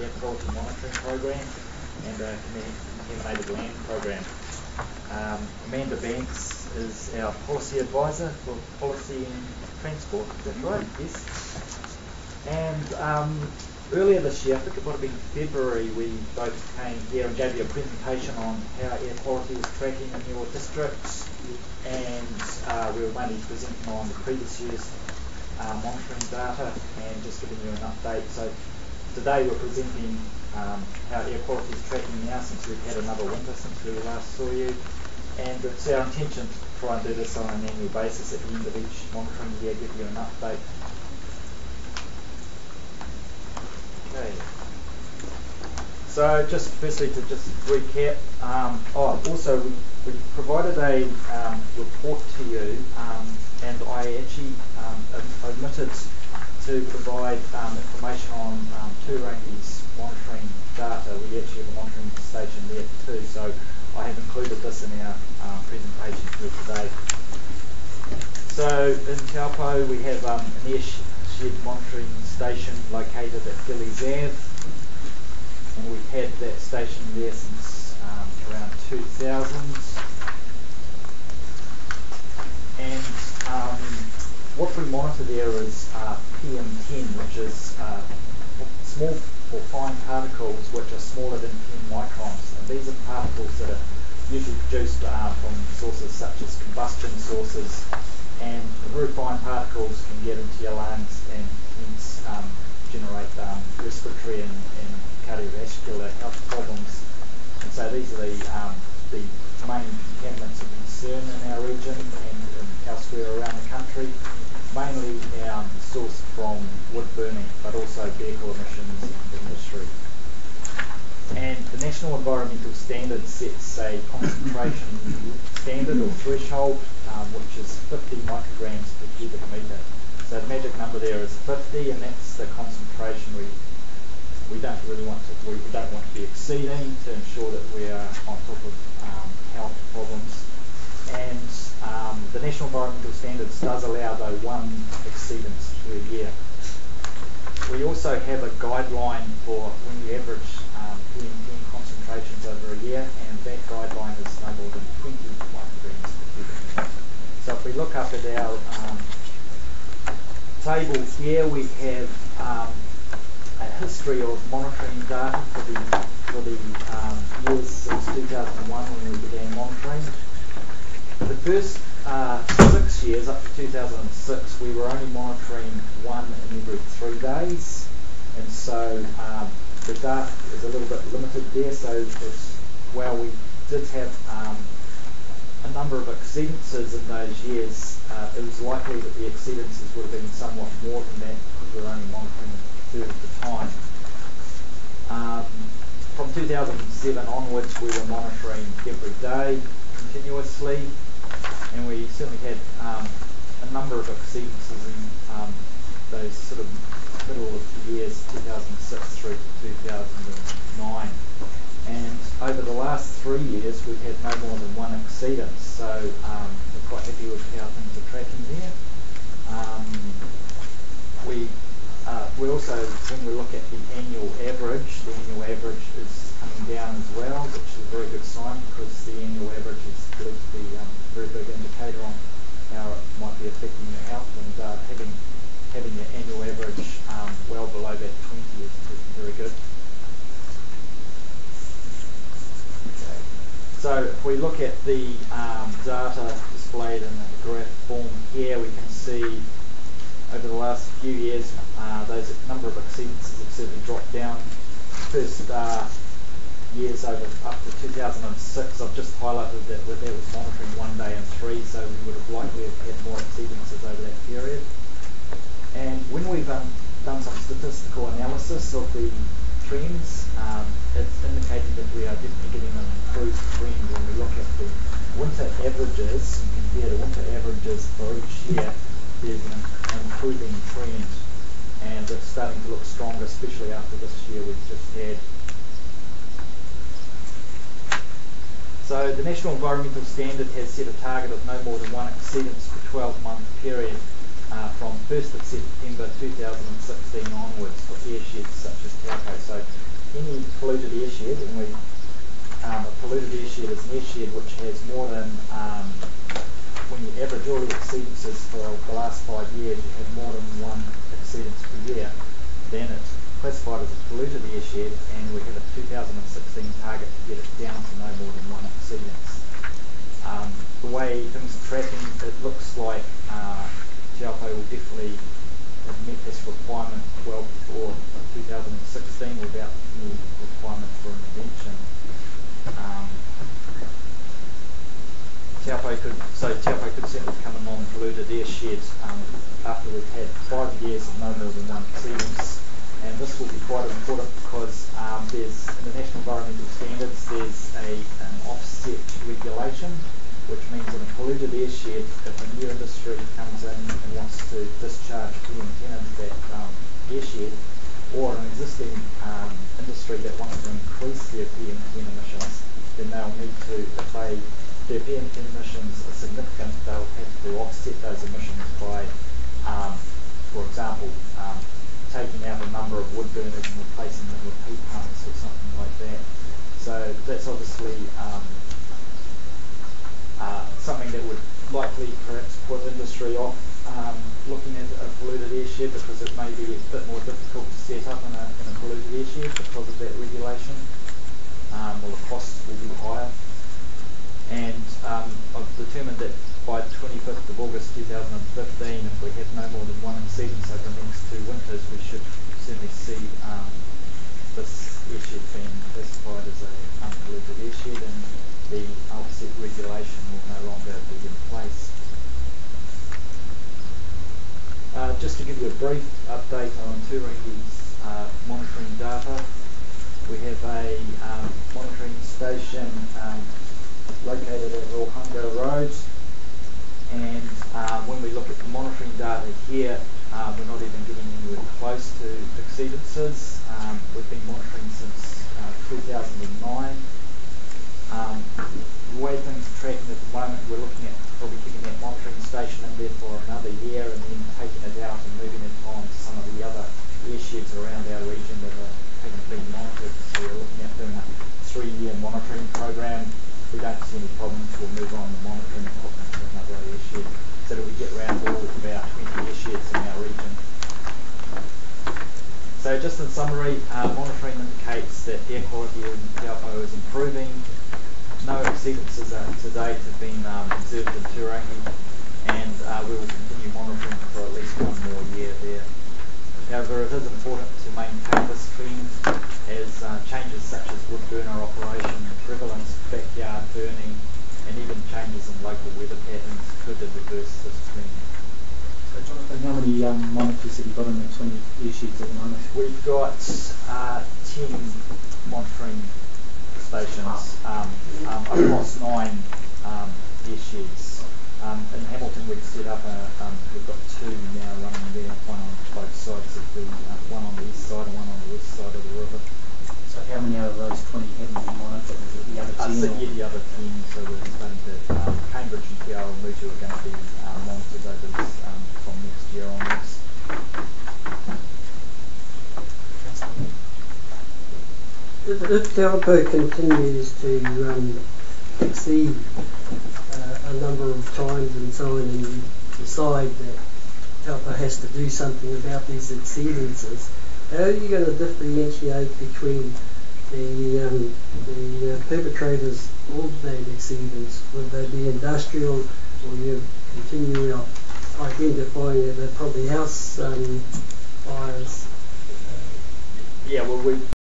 air quality monitoring program and a contaminated land program. Um, Amanda Banks is our policy advisor for policy and transport. Is that right? Yes. And um, earlier this year, I think it might have been February, we both came here and gave you a presentation on how air quality was tracking in your district. And uh, we were mainly presenting on the previous year's uh, monitoring data and just giving you an update. So today we're presenting um, how air quality is tracking now since we've had another winter since we last saw you. And it's our intention to try and do this on an annual basis at the end of each monitoring year, give you an update. Okay. So just firstly to just recap, um, oh, also we, we provided a um, report to you um, and I actually um, omitted to provide um, information on um, Turangi's monitoring data. We actually have a monitoring station there too, so I have included this in our uh, presentation here today. So in Taupo we have um, an air shed monitoring station located at Gillies Ave, and we've had that station there since um, around 2000. And um, what we monitor there is uh, PM10, which is uh, small or fine particles which are smaller than 10 microns. And these are particles that are usually produced uh, from sources such as combustion sources. And the very fine particles can get into your lungs and hence um, generate um, respiratory and, and, cardiovascular health problems. And so these are the, um, the main contaminants of concern in our region and, and elsewhere around the country mainly um, sourced from wood burning, but also vehicle emissions and industry. And the National Environmental Standard sets a concentration standard or threshold, um, which is 50 micrograms per cubic metre. So the magic number there is 50, and that's the concentration we we don't really want to we don't want to be exceeding to ensure that we are on top of um, health problems. And um, the National Environmental Standards does allow, though, one exceedance per year. We also have a guideline for when you average um, PM10 concentrations over a year, and that guideline is no more than 20 micrograms per cubic metre. So if we look up at our um, table here, we have um, a history of monitoring data for the for the um, years since 2001 when we began monitoring. The first uh, six years, up to 2006, we were only monitoring one in every three days, and so um, the data is a little bit limited there. So while we did have um, a number of exceedances in those years, uh, it was likely that the exceedances would have been somewhat more than that because we were only monitoring a third of the time. Um, from 2007 onwards, we were monitoring every day continuously and we certainly had um, a number of exceedances in um, those sort of middle of the years 2006 through to 2009. And over the last three years, we've had no more than one exceedance, so um, we're quite happy with how things are tracking there. Um, we uh, we also, when we look at the annual average, the annual average is coming down as well, which is a very good sign because the annual average is believed to be um, a very big indicator on how it might be affecting your health and uh, having having your annual average um, well below that 20 is, is very good. Okay. So if we look at the um, data displayed in the graph form here, we can see over the last few years, uh, those number of exceedances have certainly dropped down. First uh, years over up to 2006, I've just highlighted that that was monitoring one day and three, so we would have likely have had more exceedances over that period. And when we've um, done some statistical analysis of the trends, um, it's indicating that we are definitely getting an improved trend when we look at the winter averages and compare the winter averages for each year there's an improving trend and it's starting to look stronger, especially after this year we've just had. So the National Environmental Standard has set a target of no more than one exceedance per 12-month period uh, from 1st of September 2016 onwards for airsheds such as Taupo. So polluted airshed, and we um, a polluted airshed is an airshed which has more than um, when you average all the exceedances for the last five years, you have more than one exceedance per year, then it's classified as a polluted airshed, and we have a 2016 target to get it down to no more than one exceedance. Um, the way things are tracking, it looks like uh, will definitely met this requirement well before 2016 without any requirement for intervention. Um, Taupo could, so Taupo could certainly become a non-polluted airshed um, after we've had five years of no more than one exceedance. And this will be quite important because um, there's, in the National Environmental Standards, there's a, an offset regulation which means in a polluted airshed, if a new industry comes in and wants to discharge PM10 into that um, airshed, or an existing um, industry that wants to increase their PM10 emissions, then they'll need to, if they, their PM10 emissions are significant, they'll have to offset those emissions by, um, for example, um, taking out a number of wood burners and replacing them with heat pumps or something like that. So that's obviously um, uh, something that would likely perhaps put industry off um, looking at a polluted airshed because it may be a bit more difficult to set up in a, in a polluted airshed because of that regulation. Um, well, the costs will be higher. And um, I've determined that by 25th of August 2015, if we have no more than one exceedance over the next two winters, we should certainly see um, this airshed being classified as an unpolluted airshed and the offset regulation will no longer be in place. Uh, just to give you a brief update on Turangi's uh, monitoring data, we have a um, monitoring station um, located at Rohunga Road and uh, when we look at the monitoring data here, uh, we're not even getting anywhere close to exceedances. Um, we've been monitoring since uh, 2009 um, the way things are tracking at the moment, we're looking at probably keeping that monitoring station in there for another year and then taking it out and moving it on to some of the other airsheds around our region that are, haven't been monitored. So we're looking at doing a three-year monitoring program. If We don't see any problems, we'll move on the monitoring equipment to another airshed so that we get around all of our 20 airsheds in our region. So just in summary, uh, monitoring indicates that air quality in Taupo is improving, exceedances uh, to date have been um, observed in Turangi, and uh, we will continue monitoring for at least one more year there. However, it is important to maintain this trend as uh, changes such as wood burner operation, prevalence backyard burning, and even changes in local weather patterns could reverse this trend. So Jonathan, how many um, monitors have you got in the 20 airsheds at the moment? We've got uh, 10 monitoring stations um, um, across nine um. Um, in Hamilton, we've set up a, um, we've got two now running there, one on both sides of the, uh, one on the east side and one on the west side of the river. So how many out of those 20 have been monitored? Is it the other 10? Uh, so, yeah, the other 10, so we're starting to, um, Cambridge and Te Awamutu are going to be um, monitored over this, um, from next year onwards. If, if continues to um, exceed uh, a number of times and so on, and you decide that Taupo has to do something about these exceedances, how are you going to differentiate between the, um, the uh, perpetrators of that exceedance? Would they be industrial, or you continue identifying that they're probably house um, fires? Yeah, well, we